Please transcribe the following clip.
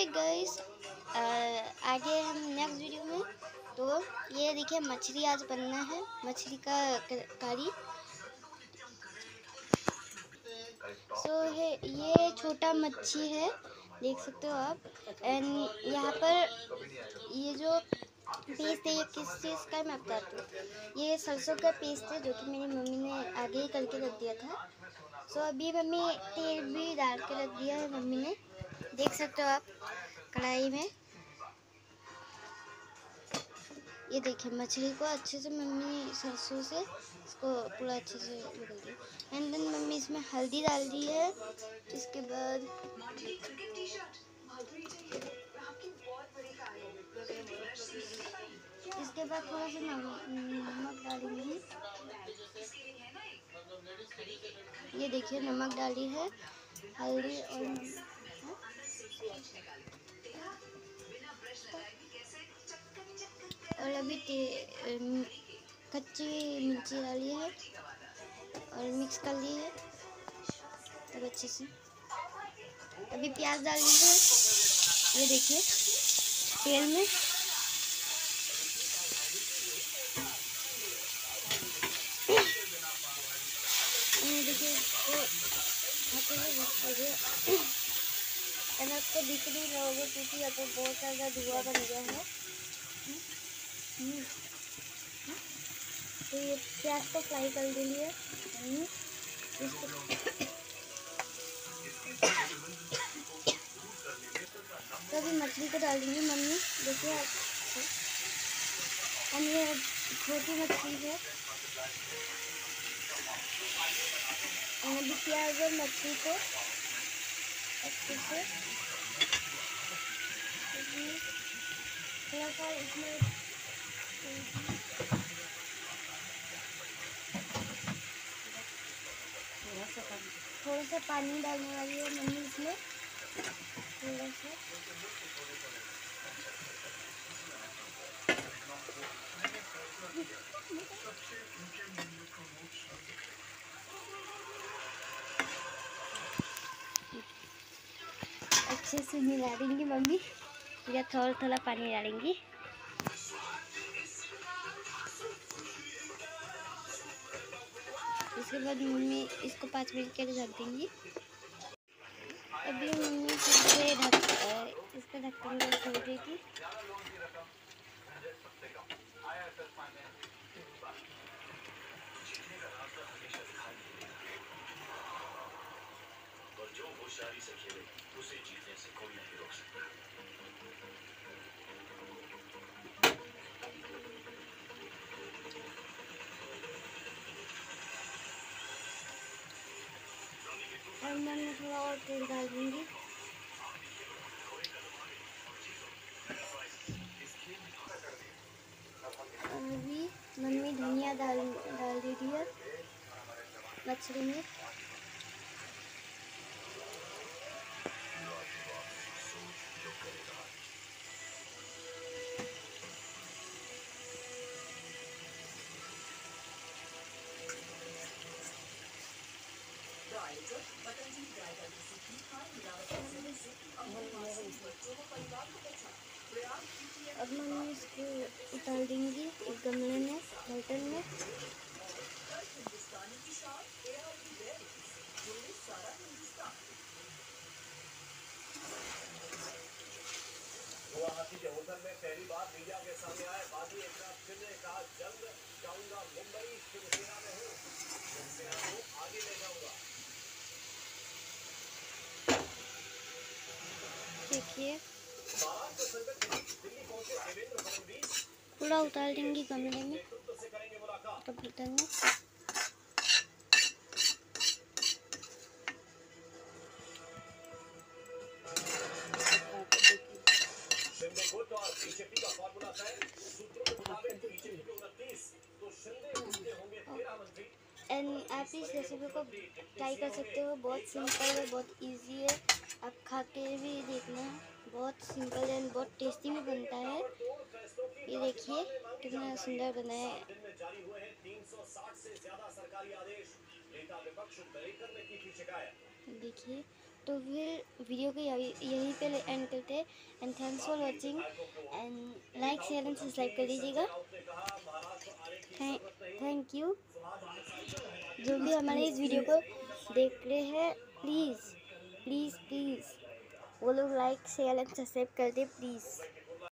है गाइस आगे हम नेक्स्ट वीडियो में तो ये देखिए मछली आज बनना है मछली का कारी सो so, ये छोटा मच्छी है देख सकते हो आप। एंड यहाँ पर ये जो पेस्ट है ये किस चीज़ का मैं बताती हूँ। ये सरसों का पेस्ट है जो कि मेरी मम्मी ने आगे ही करके रख दिया था। सो so, अभी मम्मी तेल भी डाल के रख दिया है मम्मी ने। देख सकते हो आप, कढ़ाई में। ये देखिए, मछली को अच्छे से मम्मी सरसों से इसको पूरा अच्छे से निकल दी एंड देन मम्मी इसमें हल्दी डाल दी है इसके बाद इसके बाद थोड़ा सा नमक डालेंगे। ये देखिए, नमक डाली है, हल्दी और और अभी कच्ची मिर्ची डाली है और मिक्स कर ली है, तब अच्छे से। अभी प्याज डाल है, ये देखिए, तेल में। देखिए आपको दिख नहीं रहा होगा, क्योंकि यहाँ पर बहुत ज़्यादा धुआँ बन गया है। तो ये प्याज को फ्राई कर लिए तो अभी मछली को डाल देंगे मम्मी। देखिए हम ये छोटी मछली है। प्याज और मछली को अच्छे से थोड़ा सा इसमें थोड़ा सा पानी डालने वाली है मम्मी इसमें। थोड़ा सा। अच्छे से मिला देंगी मम्मी। या थोड़ा थोड़ा पानी डालेंगी। उसके बाद मम्मी इसको पाँच मिनट के लिए ढक देंगी। अभी मम्मी फिर ढक इसका ढक्कन को खोल देगी। जो और मैं थोड़ा और तेल डाल दूँगी। अभी मम्मी धनिया डाल डाल दी है मछली में। अब मम्मी इसको उतार देंगी एक गमले में बर्तन में गुवाहाटी के होटल में पहली बार सामने आए एक बार फिर ने कहा जल्द जाऊँगा मुंबई शिवसेना में। हूँ शिवसेना को आगे ले जाऊँगा देखिए। पूरा उतार देंगी गमले में। कंप्यूटर में एंड आप इस रेसिपी को ट्राई कर सकते हो। बहुत सिंपल है, बहुत इजी है। आप खा के भी देखना बहुत सिंपल एंड बहुत टेस्टी भी बनता है। ये देखिए, कितना सुंदर बना है। देखिए तो फिर वीडियो को यही, यहीं पे एंड करते हैं। And thanks for watching and like share and subscribe कर दीजिएगा। थैंक यू जो भी हमारे इस वीडियो को देख रहे हैं प्लीज़ प्लीज़ प्लीज़ वो लोग लाइक शेयर एंड सब्सक्राइब कर दे प्लीज़